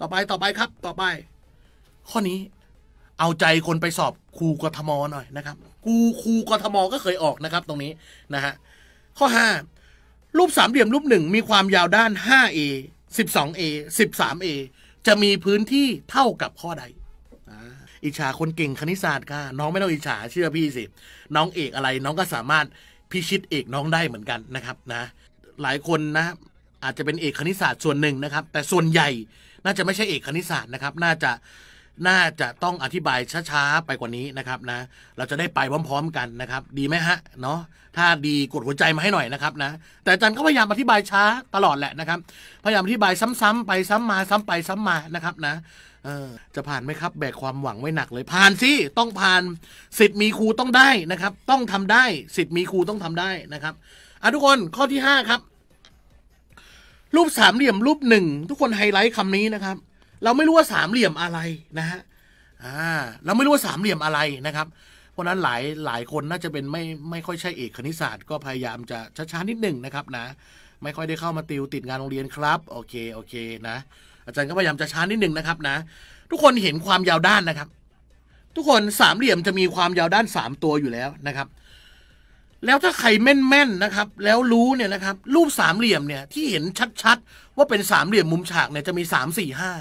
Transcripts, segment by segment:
ต่อไปต่อไปครับ ต่อไป ข้อนี้ เอาใจคนไปสอบครูกทมหน่อยนะครับครูครูกทมก็เคยออกนะครับ ตรงนี้นะฮะข้อห้ารูปสามเหลี่ยมรูปหนึ่งมีความยาวด้าน 5a 12a 13a จะมีพื้นที่เท่ากับข้อใดอิจฉาคนเก่งคณิตศาสตร์ค่ะน้องไม่ต้องอิจฉาเชื่อพี่สิ น้องเอกอะไร น้องก็สามารถพิชิตเอกน้องได้เหมือนกันนะครับนะ หลายคนนะ อาจจะเป็นเอกคณิตศาสตร์ส่วนหนึ่งนะครับ แต่ส่วนใหญ่ น่าจะไม่ใช่เอกคณิตศาสตร์นะครับ น่าจะน่าจะต้องอธิบายช้าๆไปกว่านี้นะครับนะ เราจะได้ไปพร้อมๆกันนะครับ ดีไหมฮะเนาะถ้าดีกดหัวใจมาให้หน่อยนะครับนะ แต่อาจารย์ก็พยายามอธิบายช้าตลอดแหละนะครับ พยายามอธิบายซ้ำๆไปซ้ำมาซ้ำไปซ้ำมานะครับนะเออจะผ่านไหมครับแบกความหวังไว้หนักเลยผ่านสิต้องผ่านสิทธิ์มีครูต้องได้นะครับ ต้องทำได้สิทธิ์มีครูต้องทำได้นะครับอะทุกคนข้อที่ห้าครับ รูปสามเหลี่ยมรูปหนึ่งทุกคนไฮไลท์คำนี้นะครับ เราไม่รู้ว่าสามเหลี่ยมอะไรนะฮะอ่าเราไม่รู้ว่าสามเหลี่ยมอะไรนะครับ เพราะนั้นหลายหลายคนน่าจะเป็นไม่ไม่ค่อยใช่เอกคณิตศาสตร์ก็พยายามจะช้าๆนิดหนึ่งนะครับนะ ไม่ค่อยได้เข้ามาติวติดงานโรงเรียนครับ โอเคโอเคนะ อาจารย์ก็พยายามจะช้านิดหนึ่งนะครับนะ ทุกคนเห็นความยาวด้านนะครับ ทุกคนสามเหลี่ยมจะมีความยาวด้านสามตัวอยู่แล้วนะครับ แล้วถ้าใครแม่นๆนะครับ แล้วรู้เนี่ยนะครับ รูปสามเหลี่ยมเนี่ยที่เห็นชัดๆ ว่าเป็นสามเหลี่ยมมุมฉากเนี่ยจะมีสามสี่ห้า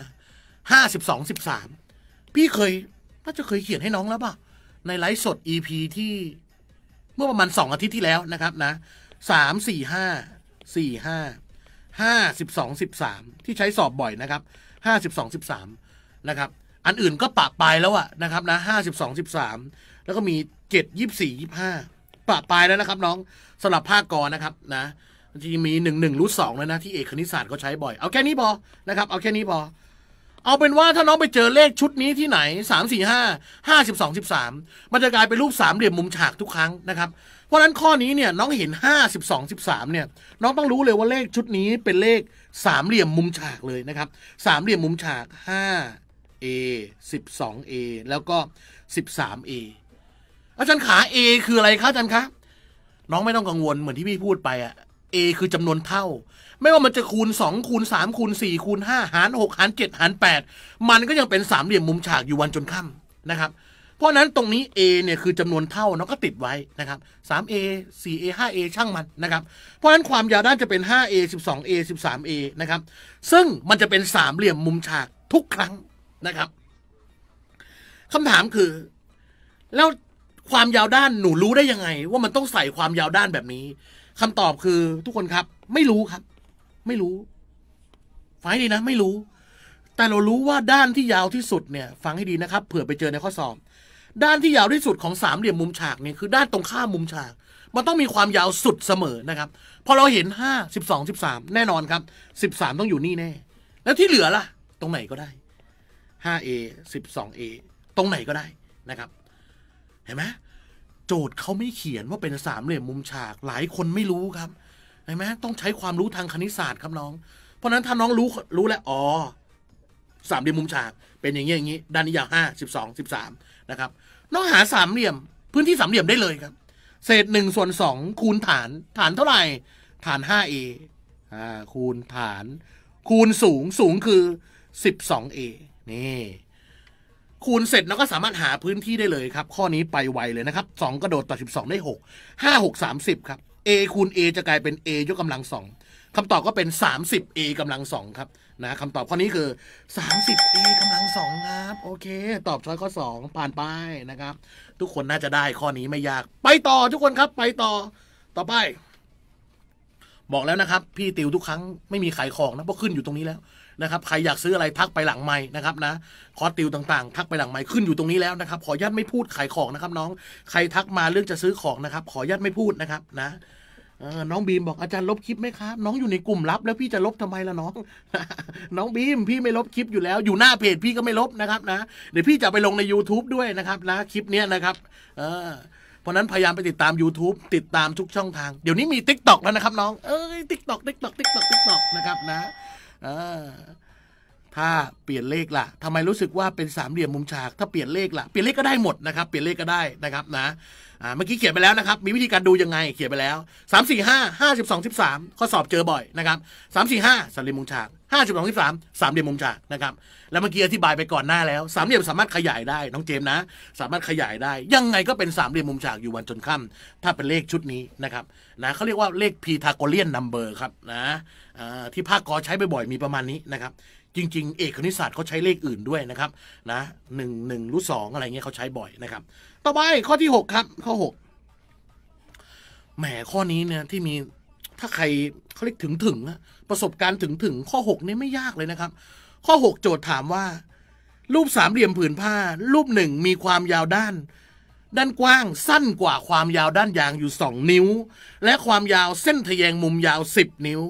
ห้าสิบสองสิบสามพี่เคยน่าจะเคยเขียนให้น้องแล้วป่ะ ในไลฟ์สด EP ที่เมื่อประมาณสองอาทิตย์ที่แล้วนะครับนะสามสี่ห้าสี่ห้าห้าสิบสองสิบสามที่ใช้สอบบ่อยนะครับห้าสิบสองสิบสามนะครับอันอื่นก็ปะปลายแล้วอะนะครับนะห้าสิบสองสิบสามแล้วก็มีเจ็ดยี่สี่ยี่ห้า ปะปลายแล้วนะครับ น้องสำหรับภาคกรนะครับนะจะมีหนึ่งหนึ่งรูทสองเลยนะที่เอกคณิตศาสตร์เขาใช้บ่อย เอาแค่นี้พอนะครับ เอาแค่นี้พอ เอาเป็นว่าถ้าน้องไปเจอเลขชุดนี้ที่ไหนสามสี่ห้าห้าสิบสองสิบสามมันจะกลายเป็นรูปสามเหลี่ยมมุมฉากทุกครั้งนะครับเพราะฉะนั้นข้อนี้เนี่ยน้องเห็นห้าสิบสองสิบสามเนี่ย น้องต้องรู้เลยว่าเลขชุดนี้เป็นเลขสามเหลี่ยมมุมฉากเลยนะครับสามเหลี่ยมมุมฉากห้า A สิบสอง A แล้วก็สิบสาม A อาจารย์ขา A คืออะไรคะอาจารย์คะน้องไม่ต้องกังวลเหมือนที่พี่พูดไปอะ A คือจำนวนเท่า ไม่ว่ามันจะคูณสองคูณสามคูณสี่คูณห้าหารหกหารเจ็ดหารแปดมันก็ยังเป็นสามเหลี่ยมมุมฉากอยู่วันจนค่ำนะครับ เพราะนั้นตรงนี้ A เนี่ยคือจำนวนเท่าน้องก็ติดไว้นะครับ 3A 4A 5A ช่างมันนะครับ เพราะฉะนั้นความยาวด้านจะเป็น 5A 12A 13A นะครับ ซึ่งมันจะเป็นสามเหลี่ยมมุมฉากทุกครั้งนะครับคำถามคือ แล้ว ความยาวด้านหนูรู้ได้ยังไง ว่ามันต้องใส่ความยาวด้านแบบนี้คำตอบคือทุกคนครับ ไม่รู้ครับ ไม่รู้ฟังให้ดีนะ ไม่รู้ แต่เรารู้ว่าด้านที่ยาวที่สุดเนี่ย ฟังให้ดีนะครับเผื่อไปเจอในข้อสอบ ด้านที่ยาวที่สุดของสามเหลี่ยมมุมฉากเนี่ยคือด้านตรงข้ามมุมฉาก มันต้องมีความยาวสุดเสมอนะครับพอเราเห็นห้าสิบสองสิบสามแน่นอนครับสิบสามต้องอยู่นี่แน่ แล้วที่เหลือล่ะ ตรงไหนก็ได้ห้าเอสิบสองเอตรงไหนก็ได้นะครับ เห็นไหมโจทย์เขาไม่เขียนว่าเป็นสามเหลี่ยมมุมฉาก หลายคนไม่รู้ครับเห็นไหมต้องใช้ความรู้ทางคณิตศาสตร์ครับน้อง เพราะฉะนั้นถ้าน้องรู้รู้แล้วอ๋อสามเหลี่ยมมุมฉาก เป็นอย่างนี้อย่างนี้ ด้านนี้ยาวห้าสิบสองสิบสามนะครับน้องหาสามเหลี่ยม พื้นที่สามเหลี่ยมได้เลยครับ เศษหนึ่งส่วนสองคูณฐาน ฐานเท่าไหร่ ฐานห้าเออ่าคูณฐาน คูณสูงสูงคือสิบสองเอนี่ คูณเสร็จเราก็สามารถหาพื้นที่ได้เลยครับ ข้อนี้ไปไวเลยนะครับสองกระโดดต่อสิบสองได้หกห้าหกสามสิบครับ a คูณ a จะกลายเป็น a ยกกำลังสองคำตอบก็เป็นสามสิบ a กำลังสองครับนะคำตอบข้อนี้คือสามสิบ a กำลังสองครับ โอเค ตอบช้อยข้อสองผ่านไปนะครับ ทุกคนน่าจะได้ข้อนี้ไม่ยาก ไปต่อทุกคนครับไปต่อต่อไป บอกแล้วนะครับ พี่ติวทุกครั้งไม่มีขายของนะเพราะขึ้นอยู่ตรงนี้แล้วนะครับใครอยากซื้ออะไรทักไปหลังไม้นะครับนะคอร์สติวต่างๆ ทักไปหลังไม้ขึ้นอยู่ตรงนี้แล้วนะครับขออนุญาตไม่พูดขายของนะครับ น้องใครทักมาเรื่องจะซื้อของนะครับ ขออนุญาตไม่พูดนะครับนะน้องบีมบอกอาจารย์ลบคลิปไหมครับ น้องอยู่ในกลุ่มลับแล้วพี่จะลบทำไมล่ะน้อง น้องบีมพี่ไม่ลบคลิปอยู่แล้ว อยู่หน้าเพจพี่ก็ไม่ลบนะครับนะเดี๋ยวพี่จะไปลงใน YouTube ด้วยนะครับนะคลิปเนี้ยนะครับ เออ ราะนั้นพยายามไปติดตาม YouTube ติดตามทุกช่องทาง เดี๋ยวนี้มี t ิ k t o k แล้วนะครับน้อง เอ้ย t ิ k t o k t ิ k t o k t ิ k t o k ิ k t o k นะครับนะอ่า ถ้าเปลี่ยนเลขล่ะทำไมรู้สึกว่าเป็นสามเหลี่ยมมุมฉาก ถ้าเปลี่ยนเลขล่ะ เปลี่ยนเลขก็ได้หมดนะครับ เปลี่ยนเลขก็ได้นะครับนะ อ่า เมื่อกี้เขียนไปแล้วนะครับ มีวิธีการดูยังไง เขียนไปแล้วสามสี่ห้าห้าสิบสองสิบสามข้อสอบเจอบ่อยนะครับสามสี่ห้าสามเหลี่ยมมุมฉากห้าสิบสองสิบสามสามเหลี่ยมมุมฉากนะครับ แล้วเมื่อกี้อธิบายไปก่อนหน้าแล้ว สามเหลี่ยมสามารถขยายได้ น้องเจมส์นะ สามารถขยายได้ ยังไงก็เป็นสามเหลี่ยมมุมฉากอยู่วันจนค่ำถ้าเป็นเลขชุดนี้นะครับ นะเขาเรียกว่าเลขพีทาโกเลียนนัมเบอร์ครับ นะที่ภาคกอใช้บ่อยๆมีประมาณนี้นะครับ จริง ๆ เอกคณิตศาสตร์เขาใช้เลขอื่นด้วยนะครับนะหนึ่งหนึ่งรู้สองอะไรเงี้ยเขาใช้บ่อยนะครับ ต่อไปข้อที่หกครับ ข้อหกแหมข้อนี้เนี่ยที่มีถ้าใครเขาเรียกถึงถึงประสบการณ์ถึงถึงข้อหกนี่ไม่ยากเลยนะครับ ข้อหกโจทย์ถามว่า รูปสามเหลี่ยมผืนผ้า รูปหนึ่งมีความยาวด้าน ด้านกว้างสั้นกว่าความยาวด้านยางอยู่สองนิ้ว และความยาวเส้นทะแยงมุมยาวสิบนิ้ว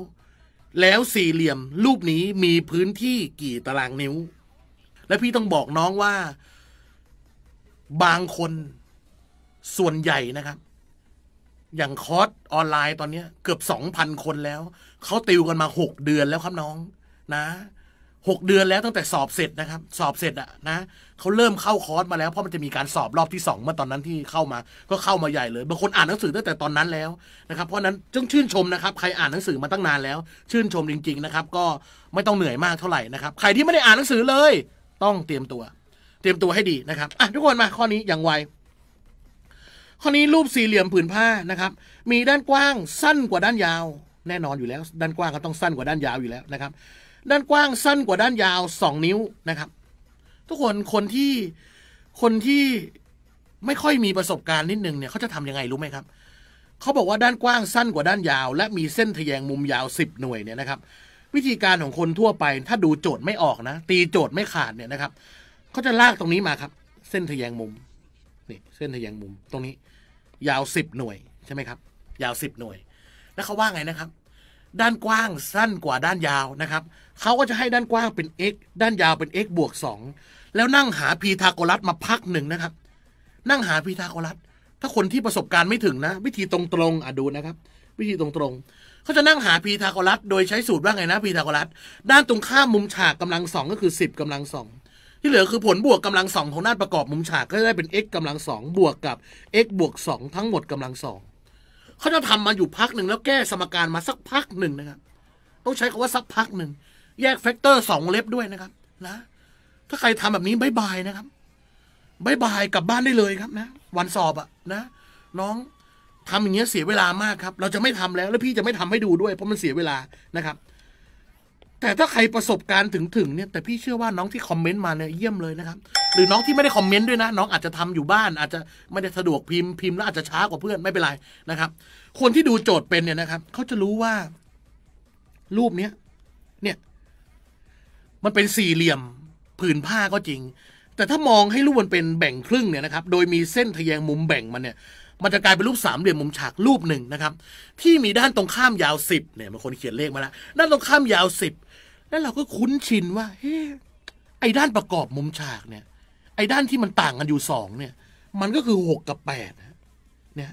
แล้วสี่เหลี่ยมรูปนี้มีพื้นที่กี่ตารางนิ้ว และพี่ต้องบอกน้องว่า บางคนส่วนใหญ่นะครับ อย่างคอร์สออนไลน์ตอนนี้เกือบสองพันคนแล้ว เขาติวกันมาหกเดือนแล้วครับน้อง นะ หกเดือนแล้วตั้งแต่สอบเสร็จนะครับ สอบเสร็จอะนะเขาเริ่มเข้าคอร์สมาแล้วเพราะมันจะมีการสอบรอบที่สองเมื่อตอนนั้นที่เข้ามา ก็เข้ามาใหญ่เลยบางคนอ่านหนังสือตั้งแต่ตอนนั้นแล้วนะครับเพราะนั้นต้องชื่นชมนะครับใครอ่านหนังสือมาตั้งนานแล้ว ชื่นชมจริง ๆนะครับ ก็ไม่ต้องเหนื่อยมากเท่าไหร่นะครับใครที่ไม่ได้อ่านหนังสือเลย ต้องเตรียมตัว เตรียมตัวให้ดีนะครับอะทุกคนมาข้อนี้อย่างไวข้อนี้รูปสี่เหลี่ยมผืนผ้านะครับ มีด้านกว้างสั้นกว่าด้านยาว แน่นอนอยู่แล้ว ด้านกว้างก็ต้องสั้นกว่าด้านยาวอยู่แล้วนะครับ ด้านกว้างสั้นกว่าด้านยาวสองนิ้วนะครับ ทุกคนคนที่คนที่ไม่ค่อยมีประสบการณ์นิดนึงเนี่ยเขาจะทำยังไงรู้ไหมครับเขาบอกว่าด้านกว้างสั้นกว่าด้านยาว และมีเส้นทะแยงมุมยาวสิบหน่วยเนี่ยนะครับ วิธีการของคนทั่วไป ถ้าดูโจทย์ไม่ออกนะ ตีโจทย์ไม่ขาดเนี่ยนะครับเขาจะลากตรงนี้มาครับ เส้นทะแยงมุมนี่เส้นทะแยงมุมตรงนี้ ยาวสิบหน่วยใช่ไหมครับ ยาวสิบหน่วย แล้วเขาว่าไงนะครับ ด้านกว้างสั้นกว่าด้านยาวนะครับเขาก็จะให้ด้านกว้างเป็น x ด้านยาวเป็น x บวกสองแล้วนั่งหาพีทาโกรัสมาพักหนึ่งนะครับ นั่งหาพีทาโกรัส ถ้าคนที่ประสบการณ์ไม่ถึงนะ วิธีตรงๆอะดูนะครับ วิธีตรงๆเขาจะนั่งหาพีทาโกรัส โดยใช้สูตรว่าไงนะพีทาโกรัส ด้านตรงข้ามมุมฉากกำลังสองก็คือสิบกำลังสองที่เหลือคือผลบวกกำลังสองของด้านประกอบมุมฉากก็จะได้เป็น x กำลังสองบวกกับ x บวกสองทั้งหมดกำลังสอง เขาจะทำมาอยู่พักหนึ่งแล้วแก้สมการมาสักพักหนึ่งนะครับ ต้องใช้คำว่าสักพักหนึ่ง แยกแฟกเตอร์สองวงเล็บด้วยนะครับ นะ ถ้าใครทำแบบนี้ bye bye นะครับ bye bye กลับบ้านได้เลยครับนะ วันสอบอะนะ น้องทำอย่างเงี้ยเสียเวลามากครับ เราจะไม่ทำแล้ว แล้วพี่จะไม่ทำให้ดูด้วย เพราะมันเสียเวลานะครับ แต่ถ้าใครประสบการณ์ถึงถึงเนี่ยแต่พี่เชื่อว่าน้องที่คอมเมนต์มาเนี่ยเยี่ยมเลยนะครับ หรือน้องที่ไม่ได้คอมเมนต์ด้วยนะ น้องอาจจะทำอยู่บ้าน อาจจะไม่ได้สะดวกพิมพ์พิมพ์แล้วอาจจะช้ากว่าเพื่อนไม่เป็นไรนะครับ คนที่ดูโจทย์เป็นเนี่ยนะครับเขาจะรู้ว่า รูปเนี้ยเนี่ย มันเป็นสี่เหลี่ยมผืนผ้าก็จริง แต่ถ้ามองให้รูปมันเป็นแบ่งครึ่งเนี่ยนะครับ โดยมีเส้นทะแยงมุมแบ่งมันเนี่ยมันจะกลายเป็นรูปสามเหลี่ยมมุมฉากรูปหนึ่งนะครับ ที่มีด้านตรงข้ามยาวสิบเนี่ยบางคนเขียนเลขมาแล้วด้านตรงข้ามยาวสิบแล้วเราก็คุ้นชินว่าเฮ้ไอ้ด้านประกอบมุมฉากเนี่ย อ้ด้านที่มันต่างกันอยู่สองเนี่ย มันก็คือหกกับแปดนะเนี่ย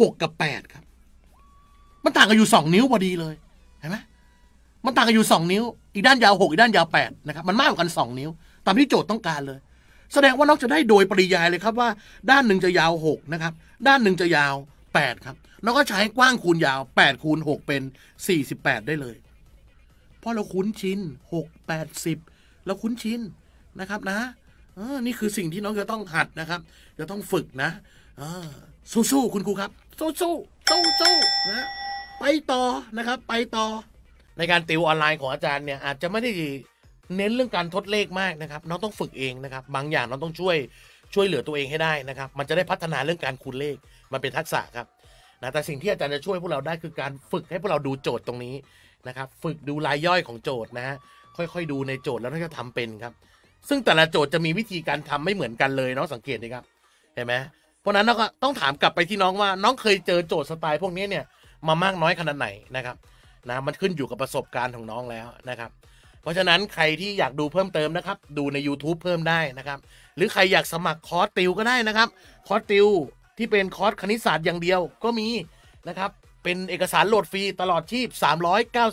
หกกับแปดครับ มันต่างกันอยู่สองนิ้วพอดีเลยเห็นไหมมันต่างกันอยู่สองนิ้ว อีกด้านยาวหกอีกด้านยาวแปดนะครับ มันมากกว่ากันสองนิ้ว ตามที่โจทย์ต้องการเลย แสดงว่าน้องจะได้โดยปริยายเลยครับว่า ด้านหนึ่งจะยาวหกนะครับ ด้านหนึ่งจะยาวแปดครับแล้วก็ใช้กว้างคูณยาวแปดคูณหกเป็นสี่สิบแปดได้เลยเพราะเราคุ้นชินหกแปดสิบเราคุ้นชินนะครับนะ นี่คือสิ่งที่น้องจะต้องหัดนะครับ จะต้องฝึกนะเออสู้ๆคุณครูครับ สู้ๆสู้ๆนะไปต่อนะครับ ไปต่อ ในการติวออนไลน์ของอาจารย์เนี่ยอาจจะไม่ได้เน้นเรื่องการทดเลขมากนะครับ น้องต้องฝึกเองนะครับ บางอย่างน้องต้องช่วยช่วยเหลือตัวเองให้ได้นะครับ มันจะได้พัฒนาเรื่องการคูณเลขมันเป็นทักษะครับนะแต่สิ่งที่อาจารย์จะช่วยพวกเราได้คือการฝึกให้พวกเราดูโจทย์ตรงนี้นะครับ ฝึกดูรายย่อยของโจทย์นะฮะค่อยๆ ดูในโจทย์แล้วน่าจะทำเป็นครับ ซึ่งแต่ละโจทย์จะมีวิธีการทำไม่เหมือนกันเลยน้องสังเกตดีครับ เห็นไหมเพราะฉะนั้นเราก็ต้องถามกลับไปที่น้องว่า น้องเคยเจอโจทย์สไตล์พวกนี้เนี่ยมามากน้อยขนาดไหนนะครับนะมันขึ้นอยู่กับประสบการณ์ของน้องแล้วนะครับ เพราะฉะนั้นใครที่อยากดูเพิ่มเติมนะครับ ดูใน YouTube เพิ่มได้นะครับ หรือใครอยากสมัครคอร์สติวก็ได้นะครับ คอร์สติวที่เป็นคอร์สคณิตศาสตร์อย่างเดียวก็มีนะครับเป็นเอกสารโหลดฟรีตลอดชีพ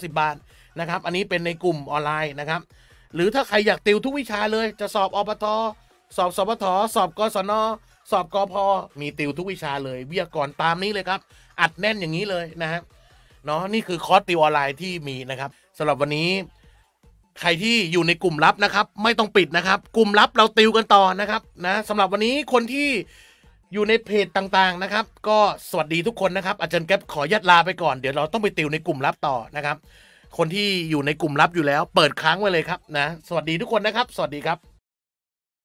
390 บาทนะครับ อันนี้เป็นในกลุ่มออนไลน์นะครับ หรือถ้าใครอยากติวทุกวิชาเลย จะสอบอบตสอบสปทสอบกศนสอบกพมีติวทุกวิชาเลยวิทยากรตามนี้เลยครับ อัดแน่นอย่างนี้เลยนะฮะเนาะนี่คือคอร์สติวออนไลน์ที่มีนะครับสำหรับวันนี้ใครที่อยู่ในกลุ่มลับนะครับ ไม่ต้องปิดนะครับ กลุ่มลับเราติวกันต่อนะครับนะสำหรับวันนี้คนที่อยู่ในเพจต่างๆนะครับ ก็สวัสดีทุกคนนะครับ อาจารย์แก๊ปขอยัดลาไปก่อนเดี๋ยวเราต้องไปติวในกลุ่มลับต่อนะครับ คนที่อยู่ในกลุ่มลับอยู่แล้ว เปิดค้างไว้เลยครับนะ สวัสดีทุกคนนะครับ สวัสดีครับ